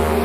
you.